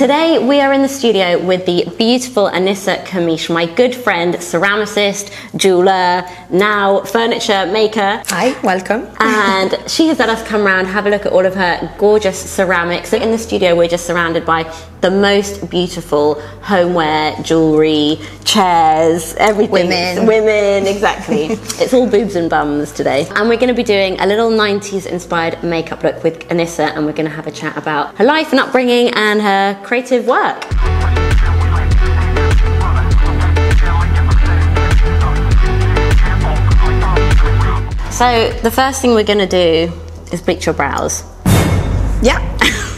Today we are in the studio with the beautiful Anissa Kermiche, my good friend, ceramicist, jeweler, now furniture maker. Hi, welcome. and she has let us come around, have a look at all of her gorgeous ceramics. So in the studio, we're just surrounded by the most beautiful homeware, jewellery, chairs, everything. Women. Women, exactly. it's all boobs and bums today. And we're going to be doing a little 90s inspired makeup look with Anissa, and we're going to have a chat about her life and upbringing and her creative work. So, the first thing we're going to do is bleach your brows. Yeah.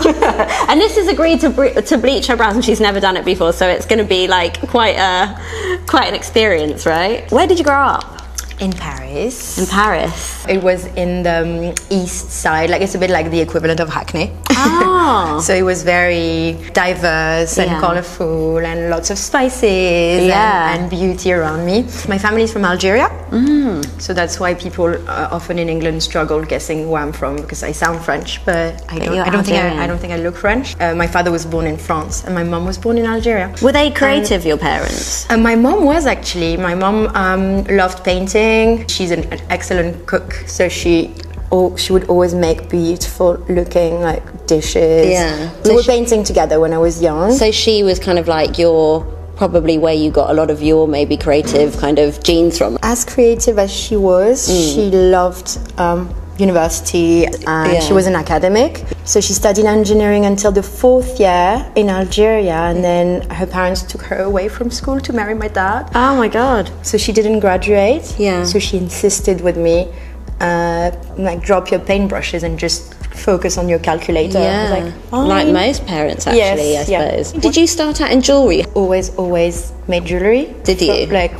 and this has agreed to, bre- to bleach her brows and she's never done it before so it's going to be like quite a quite an experience right where did you grow up In Paris. in paris It was in the um, east side, like it's a bit like the equivalent of Hackney. Ah. so it was very diverse and Yeah. colorful and lots of spices Yeah. and, and beauty around me. My family is from Algeria. Mm. So that's why people uh, often in England struggle guessing where I'm from because I sound French, but I don't, I don't think I, I don't think I look French. Uh, my father was born in France and my mom was born in Algeria. were they creative your parents Uh, my mom was actually. My mom um, loved painting. She's an, an excellent cook, so she oh, she would always make beautiful looking like dishes. Yeah. we So were she- painting together when I was young. so she was kind of like your probably where you got a lot of your maybe creative kind of genes from as creative as she was, she loved. Um, University, and Yeah. she was an academic. So she studied engineering until the fourth year in Algeria, and then her parents took her away from school to marry my dad. oh my god So she didn't graduate. Yeah. So she insisted with me, uh, like drop your paintbrushes and just focus on your calculator. Yeah like, like most parents actually Yes, i yeah. suppose did you start out in jewelry Always, always made jewelry. Did you? like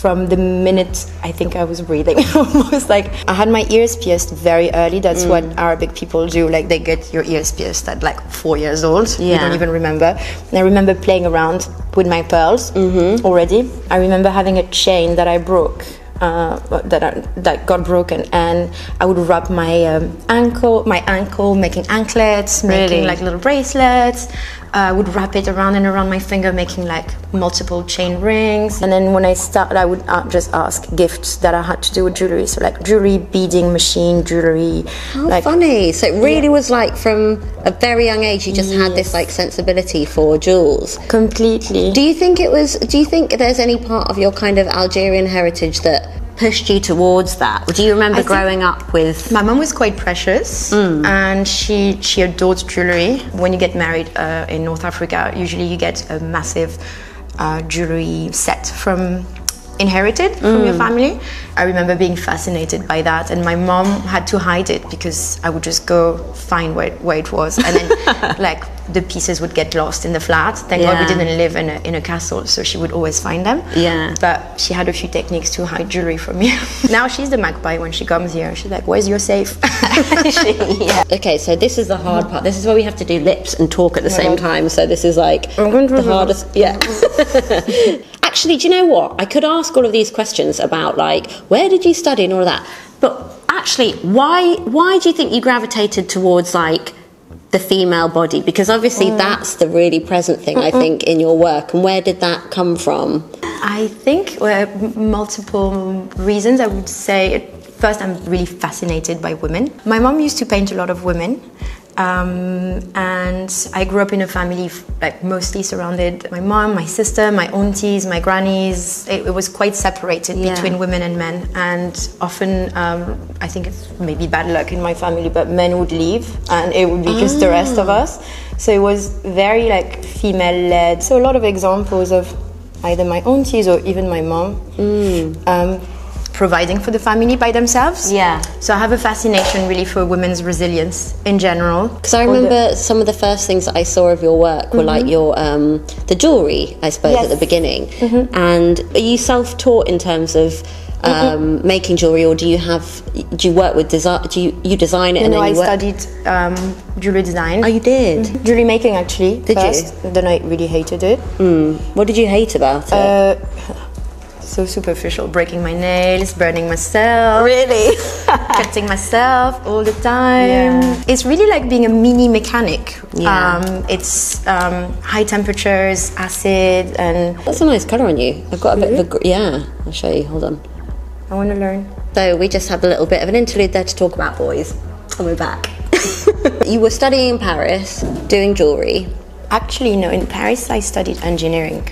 from the minute I think I was breathing, almost like I had my ears pierced very early. That's what Mm. Arabic people do. Like they get your ears pierced at like four years old. You don't even remember. And I remember playing around with my pearls Mm-hmm. already. I remember having a chain that I broke. Uh, that I, that got broken, and I would wrap my um, ankle, my ankle, making anklets, Really? making like little bracelets. Uh, I would wrap it around and around my finger, making like multiple chain rings. And then when I started, I would uh, just ask gifts that I had to do with jewelry. So like jewelry beading machine, jewelry. How like funny. So it really was like from a very young age you just had this like sensibility for jewels. completely. Do you think it was do you think there's any part of your kind of Algerian heritage that pushed you towards that? Do you remember think- growing up with My mom was quite precious, Mm. and she she adored jewelry. When you get married uh, in North Africa, usually you get a massive uh, jewelry set from inherited from Mm. your family. I remember being fascinated by that, and my mom had to hide it because I would just go find where, where it was, and then like the pieces would get lost in the flat. Thank God we didn't live in a, in a castle, so she would always find them. Yeah. But she had a few techniques to hide jewelry from me. now she's the magpie when she comes here. She's like, "Where's your safe?" yeah. Okay, so this is the hard part. This is where we have to do lips and talk at the same time. So this is like I'm going to the hardest. Yeah. Actually, do you know what? I could ask all of these questions about like where did you study and all of that. But actually, why why do you think you gravitated towards like the female body? Because obviously mm. that's the really present thing I think in your work. And where did that come from? I think well, multiple reasons. I would say first, I'm really fascinated by women. My mom used to paint a lot of women. Um, and I grew up in a family like mostly surrounded my mom, my sister, my aunties, my grannies. It, it was quite separated Yeah. between women and men, and often um, I think it's maybe bad luck in my family, but men would leave, and it would be just the rest of us. So it was very like female led. So a lot of examples of either my aunties or even my mom um, providing for the family by themselves. Yeah. So I have a fascination really for women's resilience in general. Because I remember some of the first things that I saw of your work were like your um, the jewelry, I suppose, Yes. at the beginning. And are you self-taught in terms of um, making jewelry, or do you have do you work with design? Do you you design it you and then I you studied um, jewelry design. Oh, you did. Jewelry making actually. Did you? first. Then I really hated it. What did you hate about it? Uh, so superficial, breaking my nails, burning myself, Really? cutting myself all the time. Yeah. It's really like being a mini mechanic. Yeah. Um, it's um, high temperatures, acid, and That's a nice colour on you. I've got a bit of a gr- yeah. I'll show you. Hold on. I want to learn. So we just had a little bit of an interlude there to talk about boys, and we're back. you were studying in Paris, doing jewellery. Actually, no. In Paris, I studied engineering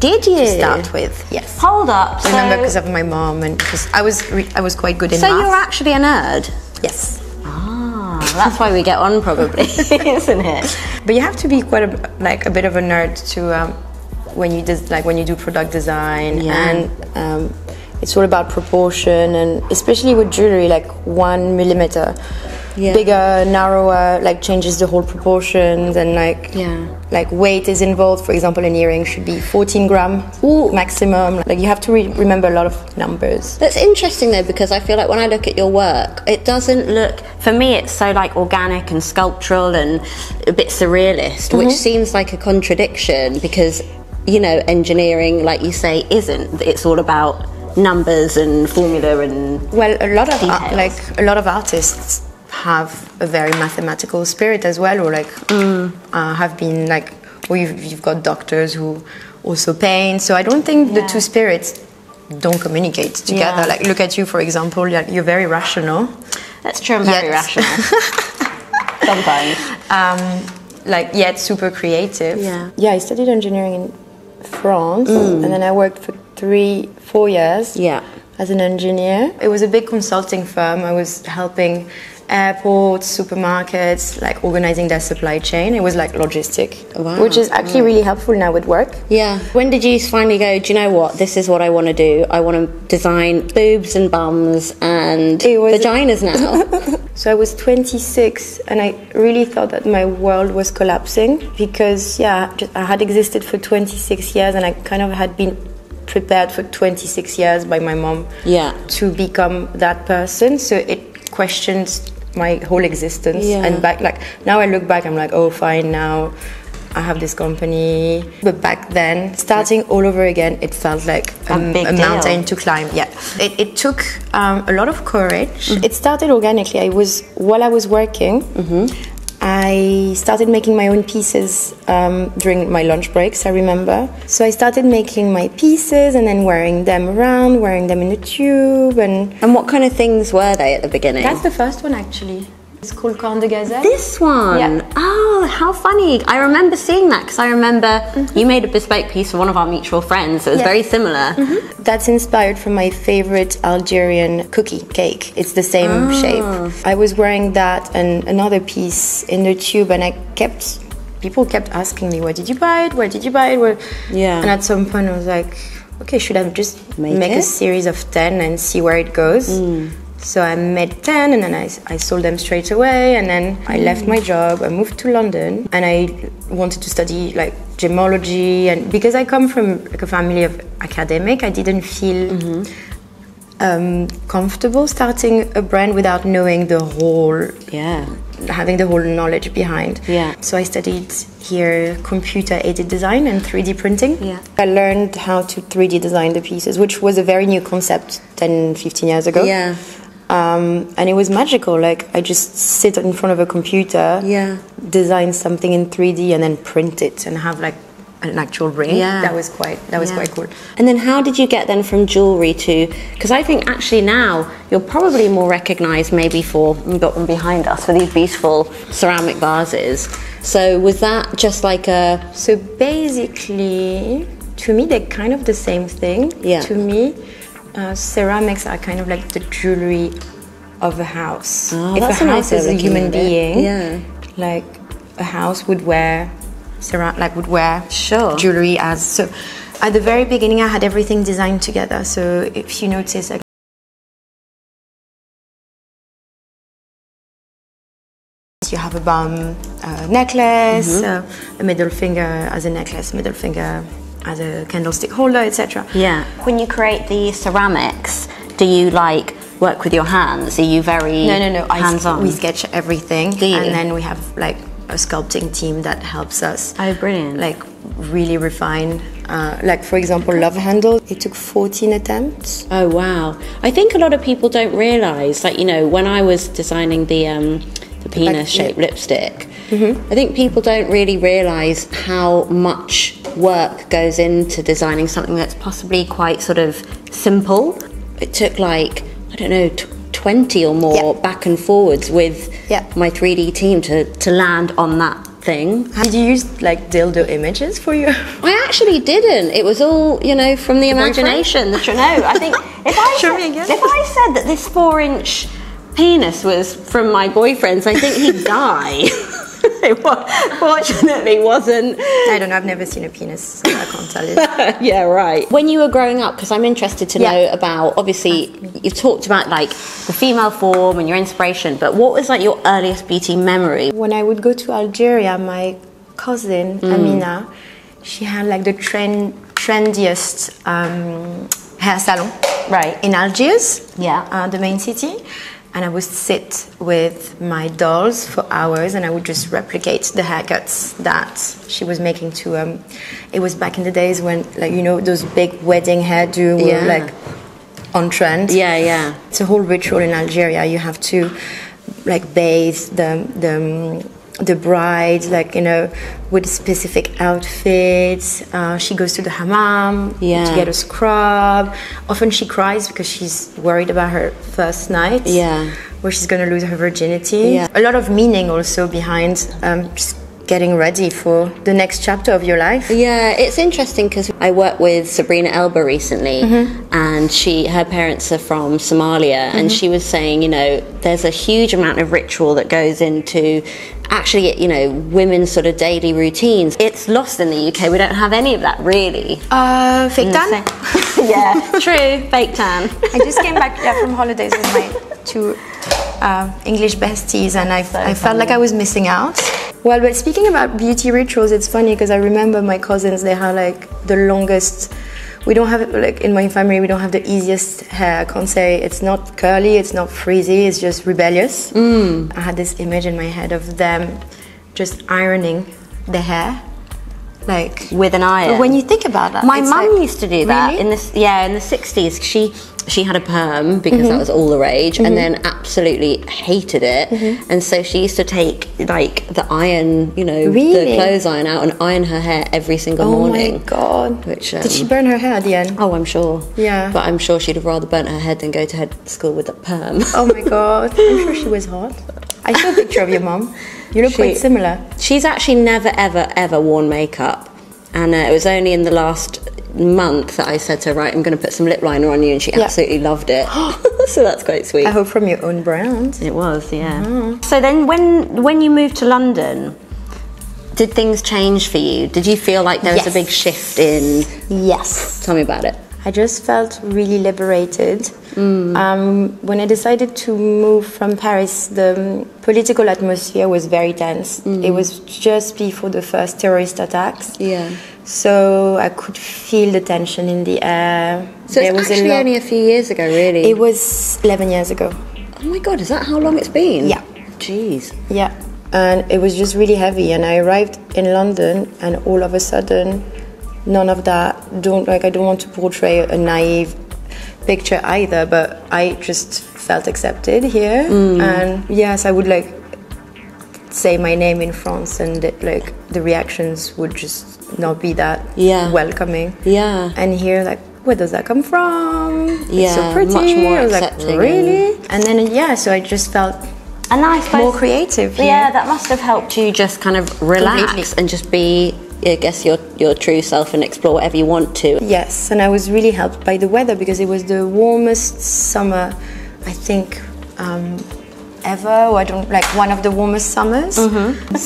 Did you to start with. Yes. Hold up. I remember because of my mom, and because I was re- I was quite good in So math. you're actually a nerd. yes. Ah, that's why we get on, probably, isn't it? But you have to be quite a, like a bit of a nerd to um, when you des- like when you do product design Yeah. and um, it's all about proportion and especially with jewelry like one millimeter Yeah. bigger narrower like changes the whole proportions and like Yeah. like weight is involved for example an earring should be 14 gram Ooh. maximum like you have to re- remember a lot of numbers That's interesting though because I feel like when I look at your work, it doesn't look. For me, it's so like organic and sculptural and a bit surrealist, which mm-hmm. seems like a contradiction because you know engineering, like you say, isn't. It's all about numbers and formula and Well, a lot of art, like a lot of artists have a very mathematical spirit as well, or like Mm. uh, have been like, or you've, you've got doctors who also paint. So I don't think the two spirits don't communicate together. Yeah. Like look at you, for example. Like, you're very rational. that's true. I'm very rational. Sometimes. Um, like yet super creative. Yeah. Mm. Yeah, I studied engineering in France, and then I worked for three, four years. Yeah. As an engineer, it was a big consulting firm. I was helping airports, supermarkets, like organizing their supply chain. It was like logistic, Wow. which is actually really helpful now with work. Yeah. When did you finally go, do you know what? This is what I want to do. I want to design boobs and bums and vaginas now. So I was 26 and I really thought that my world was collapsing because, yeah, I had existed for 26 years and I kind of had been prepared for 26 years by my mom Yeah. to become that person. So it questions my whole existence. Yeah. And back, like, now I look back, I'm like, oh, fine, now I have this company. But back then, starting all over again, it felt like A a, a mountain to climb. Yeah, it, it took um, a lot of courage. Mm-hmm. It started organically. I was while I was working. I started making my own pieces um, during my lunch breaks. I remember. So I started making my pieces and then wearing them around, wearing them in the tube, and and what kind of things were they at the beginning? that's the first one actually. It's called Corne de Gazelle. This one. Yeah. Oh, how funny. I remember seeing that because I remember you made a bespoke piece for one of our mutual friends. It was Yeah. very similar. That's inspired from my favorite Algerian cookie cake. It's the same Ah. shape. I was wearing that and another piece in the tube, and I kept people kept asking me, "Where did you buy it? Where did you buy it?" Where? Yeah. And at some point, I was like, "Okay, should I just Make make, a series of ten and see where it goes?" Mm. So I made 10 and then I, I sold them straight away and then I left my job, I moved to London and I wanted to study like gemology and because I come from like a family of academic, I didn't feel um, comfortable starting a brand without knowing the whole Yeah. having the whole knowledge behind. Yeah. So I studied here computer aided design and 3D printing. Yeah. I learned how to 3D design the pieces, which was a very new concept 10, 15 years ago. Yeah. Um, and it was magical. Like I just sit in front of a computer, Yeah. design something in 3D, and then print it and have like an actual ring. Yeah. That was quite. That was Yeah. quite cool. And then how did you get then from jewellery to? Because I think actually now you're probably more recognised maybe for we've got one behind us for these beautiful ceramic vases. So was that just like a So basically, to me, they're kind of the same thing. Yeah. To me, uh, ceramics are kind of like the jewelry of a house. Oh, if a house is a human being, Yeah. like a house would wear cera- like would wear Sure. jewelry as so. At the very beginning, I had everything designed together. So if you notice, like. You have a bum uh, necklace, uh, a middle finger as a necklace, middle finger as a candlestick holder, etc. Yeah. When you create the ceramics, do you like work with your hands? Are you very No, no, no. Hands-on? we sketch everything, and then we have like a sculpting team that helps us. Oh, brilliant. Like really refine Uh, like for example, Love Handle, it took 14 attempts. Oh wow! I think a lot of people don't realise, like you know, when I was designing the um, the penis-shaped lipstick, mm-hmm. I think people don't really realise how much work goes into designing something that's possibly quite sort of simple. It took like I don't know. T- 20 or more back and forwards with my 3D team to, to land on that thing. Did you use like dildo images for your? I actually didn't. It was all, you know, from the boyfriend? imagination. The tr- no, I think if I said, if I said that this four-inch penis was from my boyfriend's, I think he'd die. it fortunately wasn't. I don't know. I've never seen a penis. So I can't tell you. yeah, right. When you were growing up, because I'm interested to Yeah. know about. Obviously, you've talked about like the female form and your inspiration, but what was like your earliest beauty memory? when I would go to Algeria, my cousin Amina, she had like the trend, trendiest um, hair salon Right. in Algiers, Yeah. uh, the main city. And I would sit with my dolls for hours, and I would just replicate the haircuts that she was making. To um, it was back in the days when, like you know, those big wedding hairdo were Yeah. like on trend. Yeah, yeah. It's a whole ritual in Algeria. You have to like bathe the the the bride, like you know, with specific outfits. Uh, she goes to the hammam Yeah. to get a scrub. Often she cries because she's worried about her first night. Yeah. where she's going to lose her virginity. Yeah. A lot of meaning also behind um, just getting ready for the next chapter of your life. Yeah, it's interesting because I worked with Sabrina Elba recently, and she her parents are from Somalia, and she was saying, you know, there's a huge amount of ritual that goes into actually, you know, women's sort of daily routines. It's lost in the UK. We don't have any of that really. Uh, fake tan. yeah, true. Fake tan. I just came back yeah, from holidays with my two uh, English besties, and I, I felt like I was missing out. Well, but speaking about beauty rituals, it's funny because I remember my cousins. They have like the longest. We don't have like in my family. We don't have the easiest hair. I can't say it's not curly, it's not frizzy. It's just rebellious. Mm. I had this image in my head of them just ironing the hair, like With an iron. But when you think about that, My mum like- used to do that Really? in the yeah in the sixties. She she had a perm because Mm-hmm. that was all the rage, and then absolutely hated it. And so she used to take like the iron, you know, the clothes iron out and iron her hair every single Oh morning. my god! Which, Did she um, burn her hair at the end? Oh, I'm sure. Yeah. but I'm sure she'd have rather burnt her head than go to head school with a perm. Oh my god! I'm sure she was hot. I saw a picture of your mom. You look She- quite similar. She's actually never, ever, ever worn makeup. And uh, it was only in the last month that I said to her, right, I'm going to put some lip liner on you. And she Yeah. absolutely loved it. so that's quite sweet. I hope from your own brand. It was, yeah. Mm. So then when when you moved to London, did things change for you? Did you feel like there was a big shift in... Yes. Tell me about it. I just felt really liberated. Mm. Um, when I decided to move from Paris, the political atmosphere was very tense. Mm. It was just before the first terrorist attacks. Yeah. So I could feel the tension in the air. So it's actually only a few years ago, really. It was 11 years ago. oh my God, is that how long it's been? Yeah. Jeez. Yeah, and it was just really heavy. And I arrived in London, and all of a sudden, none of that. Don't like. I don't want to portray a naive picture either, but I just felt accepted here. Mm. And yes, I would like say my name in France, and it, like the reactions would just not be that Yeah. welcoming. Yeah. And here, like, where does that come from? Yeah, it's Yeah, so pretty. much more like, accepting and- really? And then yeah, so I just felt And I suppose... more creative. Yeah, here. that must have helped you just kind of relax Completely. and just be, I guess, your, your true self and explore whatever you want to. Yes, and I was really helped by the weather because it was the warmest summer, I think, um, ever. Or I don't like one of the warmest summers.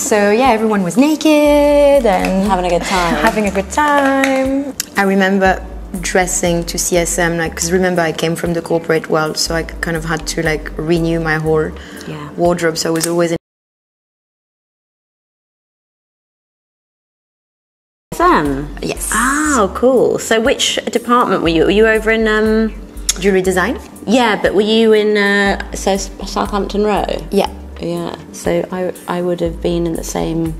So yeah, everyone was naked and Having a good time. Having a good time. I remember dressing to CSM, like, because remember I came from the corporate world, so I kind of had to like renew my whole Yeah. wardrobe. So I was always in. Sam. Yes. Oh, cool. So which department were you? Were you over in... Um, Jewelry design? yeah, but were you in uh, so Southampton Row? Yeah. Yeah. So I, I would have been in the same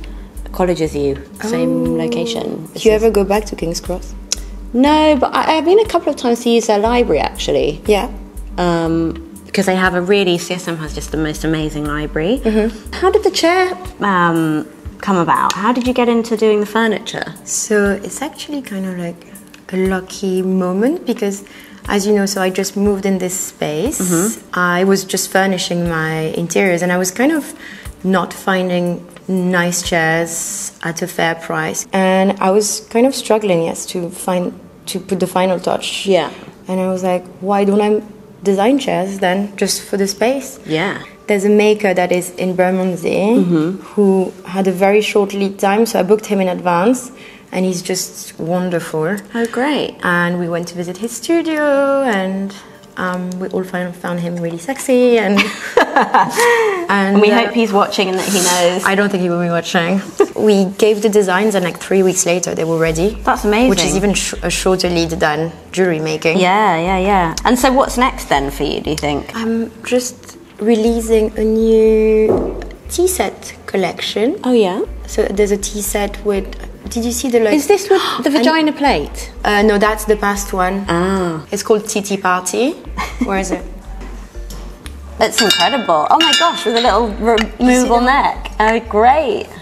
college as you, same location. Do you ever go back to King's Cross? No, but I, I've been a couple of times to use their library actually. Yeah. Um, because they have a really CSM has just the most amazing library. Mm-hmm. How did the chair um, come about? How did you get into doing the furniture? So it's actually kind of like a lucky moment because, as you know, so I just moved in this space. Mm-hmm. I was just furnishing my interiors and I was kind of not finding nice chairs at a fair price. And I was kind of struggling, yes, to find, to put the final touch. Yeah. And I was like, why don't I design chairs then just for the space? Yeah. There's a maker that is in Bermondsey mm-hmm. who had a very short lead time, so I booked him in advance, and he's just wonderful. Oh, great. And we went to visit his studio, and um, we all found, found him really sexy, and and, And we uh, hope he's watching and that he knows. I don't think he will be watching. we gave the designs, and like three weeks later, they were ready. That's amazing. Which is even sh- a shorter lead than jewelry making. Yeah, yeah, yeah. And so, what's next then for you? Do you think? I'm just releasing a new tea set collection. Oh yeah. So there's a tea set with. Did you see the like? Is this with the vagina plate? Uh, no, that's the past one. Ah, It's called Titi Party. Where is it? it's incredible. Oh my gosh, with a little removable neck. Oh, great.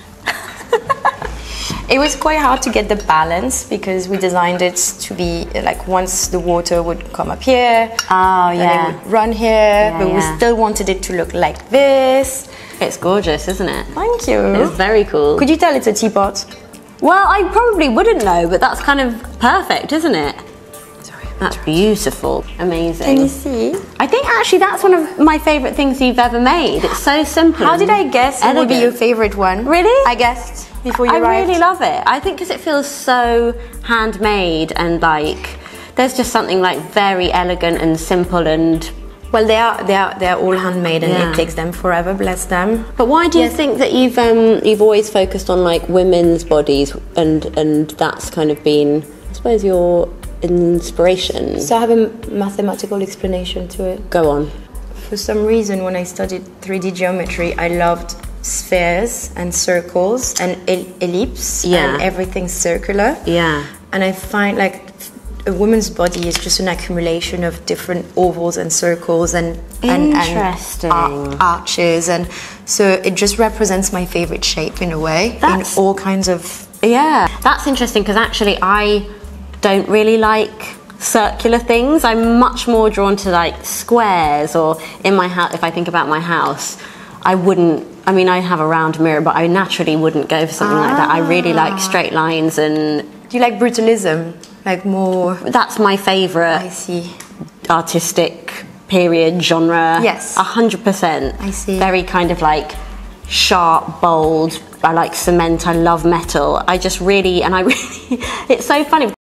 It was quite hard to get the balance because we designed it to be like once the water would come up here, Oh yeah. it would run here, but we still wanted it to look like this. It's gorgeous, isn't it? Thank you. It's very cool. Could you tell it's a teapot? Well, I probably wouldn't know, but that's kind of perfect, isn't it? Sorry. That's beautiful. Amazing. Can you see? I think actually that's one of my favourite things you've ever made. It's so simple. How did I guess it would be your favorite one? Really? I guessed before you I arrived. really love it. I think because it feels so handmade and like there's just something like very elegant and simple and. Well, they are they are they are all handmade, and Yeah. it takes them forever. Bless them. But why do you Yes. think that you've um, you've always focused on like women's bodies and and that's kind of been I suppose your inspiration? So I have a mathematical explanation to it. Go on. For some reason, when I studied 3D geometry, I loved spheres and circles and el- ellipse Yeah. and everything circular. Yeah. And I find like a woman's body is just an accumulation of different ovals and circles and and, and Interesting. ar- arches, and so it just represents my favorite shape in a way That's- in all kinds of. Yeah, that's interesting because actually I don't really like circular things. I'm much more drawn to like squares or in my house. If I think about my house, I wouldn't. I mean, I have a round mirror, but I naturally wouldn't go for something like that. I really like ah. straight lines, and Do you like brutalism? Like more. that's my favorite I see. artistic period genre. Yes. a hundred percent. I see. Very kind of like sharp, bold. I like cement. I love metal. I just really, and I really. It's so funny.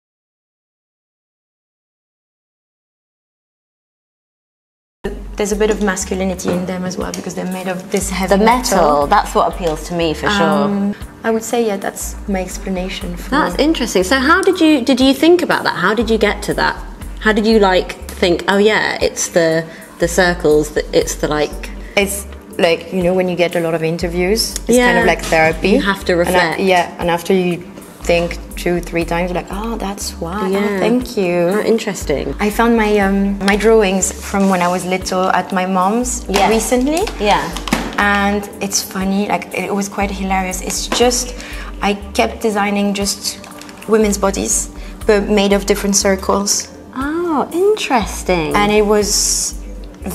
There's a bit of masculinity in them as well because they're made of this heavy The metal, that's what appeals to me for sure. Um, I would say yeah, that's my explanation for. That's interesting. So how did you did you think about that? How did you get to that? How did you like think, oh yeah, it's the the circles, that it's the like It's like you know when you get a lot of interviews, it's kind of like therapy. You have to And I- reflect. yeah, and after you think two, three times, like, oh, that's why. Oh, Yeah. thank oh, you. interesting. I found my um, my drawings from when I was little at my mom's Yeah. recently. Yeah. and it's funny like it was quite hilarious it's just i kept designing just women's bodies but made of different circles Oh, interesting. and it was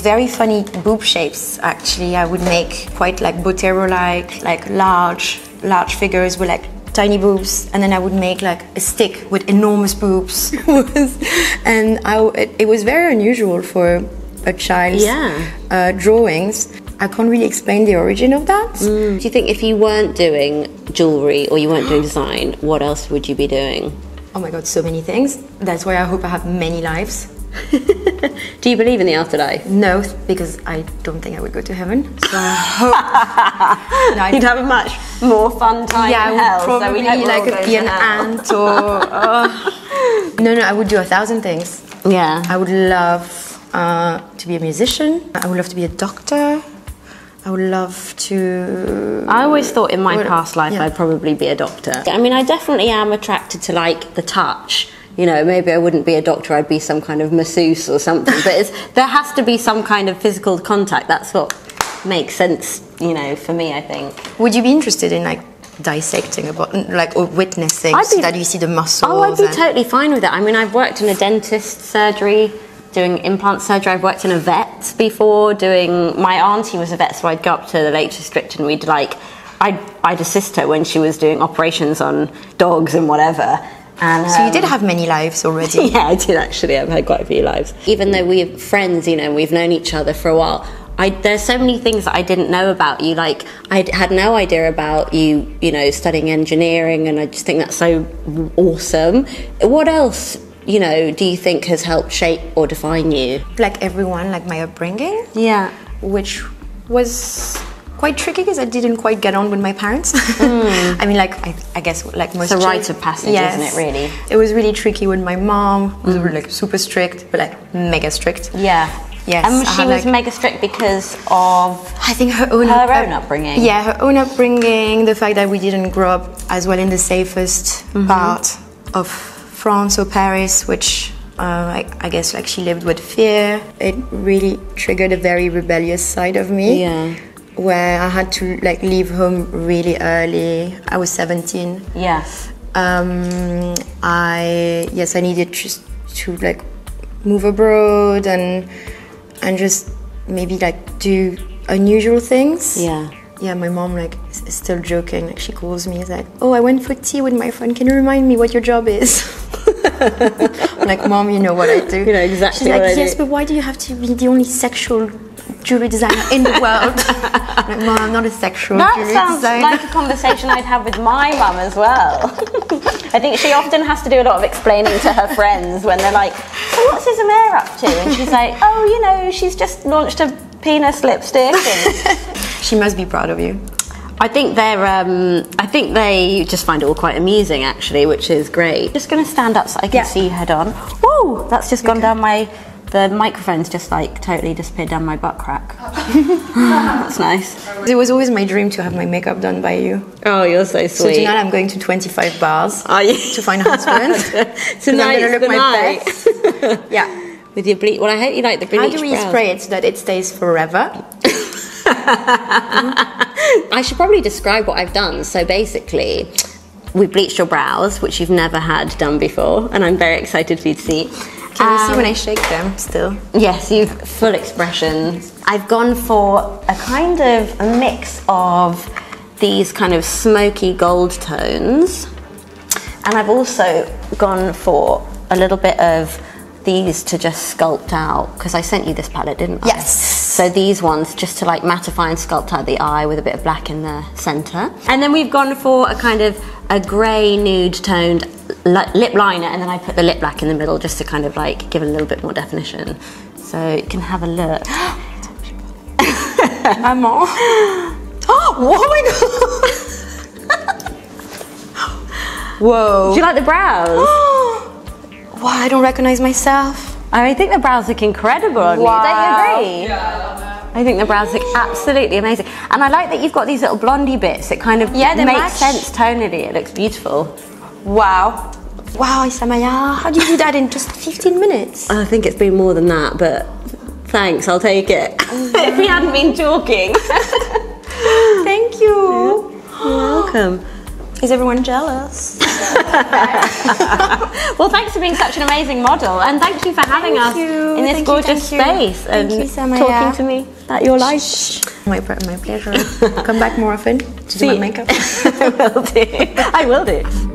very funny boob shapes actually i would make quite like botero like like large large figures with like tiny boobs and then i would make like a stick with enormous boobs. And I, it, it was very unusual for a child's Yeah. uh, drawings. I can't really explain the origin of that. Do you think if you weren't doing jewelry or you weren't doing design, what else would you be doing? oh my god so many things. That's why i hope i have many lives Do you believe in the afterlife? no because i don't think i would go to heaven so i hope No, You'd have a much more fun time yeah, I in would hell. probably so we hope we're all like be an hell. ant or. uh, no, no, I would do a thousand things. Yeah. I would love uh, to be a musician. I would love to be a doctor. I would love to. I always thought in my What- past life yeah. I'd probably be a doctor. I mean, I definitely am attracted to like the touch. You know, maybe I wouldn't be a doctor, I'd be some kind of masseuse or something. but it's, there has to be some kind of physical contact. That's what makes sense, you know, for me, I think. Would you be interested in like dissecting a about like or witnessing I'd so that you see the muscles? Oh, I'd be totally fine with it. I mean, I've worked in a dentist surgery, doing implant surgery. I've worked in a vet before, doing. My auntie was a vet, so I'd go up to the Lake District and we'd like, I'd, I'd assist her when she was doing operations on dogs and whatever. And So you um, did have many lives already. yeah, I did actually. I've had quite a few lives. Even though we're friends, you know, we've known each other for a while. I, there's so many things that I didn't know about you. Like I had no idea about you, you know, studying engineering, and I just think that's so awesome. What else, you know, do you think has helped shape or define you? Like everyone, like my upbringing, Yeah. which was quite tricky because I didn't quite get on with my parents. I mean, like I, I guess like most. Hmm. It's a rite of passage, isn't it, really? It was really tricky with my mom. Was like super strict, but like mega strict. Yeah. Yes, And she had, was like- mega strict because of I think her own Her up- own upbringing. Yeah, her own upbringing, the fact that we didn't grow up as well in the safest Mm-hmm. part of France or Paris, which uh, I, I guess like she lived with fear. It really triggered a very rebellious side of me. Yeah. Where I had to like leave home really early. I was 17. yeah. Um, I yes, I needed just to like move abroad and and just maybe like do unusual things. Yeah. Yeah, my mom like is still joking. Like she calls me, is like, "Oh, I went for tea with my friend. Can you remind me what your job is?" I'm like, "Mom, you know what I do." You know exactly She's like, what I do. "Yes, but why do you have to be the only sexual jewelry designer in the world?" I'm like, "Mom, I'm not a sexual That jewelry sounds designer." like a conversation I'd have with my mum as well. I think she often has to do a lot of explaining to her friends when they're like, so what's Isamaya up to? And she's like, oh, you know, she's just launched a penis lipstick. And she must be proud of you. I think they're, um, I think they just find it all quite amusing actually, which is great. Just going to stand up so I can Yeah. see you head on. Whoa, that's just gone down my, the microphone's just like totally disappeared down my butt crack. that's nice. It was always my dream to have my makeup done by you. Oh, you're so So sweet. tonight I'm going to 25 bars Are you? to find a husband. 'Cause I'm Tonight gonna look the my night. best. yeah. With your bleach. Well, I hope you like the bleach How do we brows. spray it so that it stays forever? I should probably describe what I've done. So basically, we bleached your brows, which you've never had done before, and I'm very excited for you to see. Can you see Um, when I shake them still? Yes, you've full expression. I've gone for a kind of a mix of these kind of smoky gold tones, and I've also gone for a little bit of these to just sculpt out because I sent you this palette, didn't I? Yes. So these ones just to like mattify and sculpt out the eye with a bit of black in the center, and then we've gone for a kind of a grey nude toned lip liner, and then I put the lip black in the middle just to kind of like give it a little bit more definition. So you can have a look. Maman. oh, my god! Whoa. Do you like the brows? wow, I don't recognize myself. I think the brows look incredible on Wow. you. Don't you agree? Yeah, I love that. I think the brows look absolutely amazing. And I like that you've got these little blondie bits. It kind of Yeah, they makes match. sense tonally. It looks beautiful. Wow. Wow, Isamaya, how do you do that in just 15 minutes? I think it's been more than that, but thanks, I'll take it. if we hadn't been talking. Thank you. You're welcome. Is everyone jealous? Well, thanks for being such an amazing model, and thank you for having Thank us you. in this Thank gorgeous you. space Thank and you, talking to me about your life. My, my pleasure. Come back more often to do my makeup. I will do. I will do.